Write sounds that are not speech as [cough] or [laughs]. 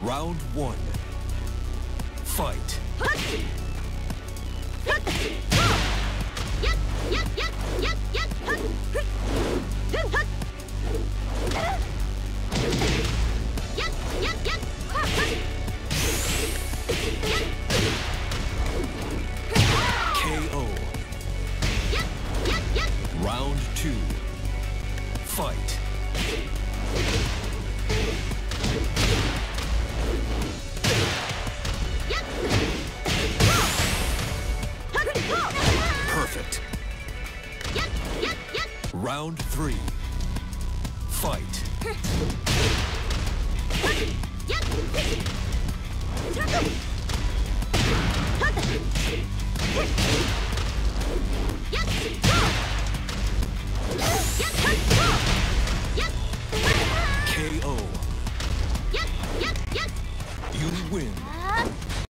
Round one. Fight. two, fight! Perfect. Round three. Fight. Yep. [laughs]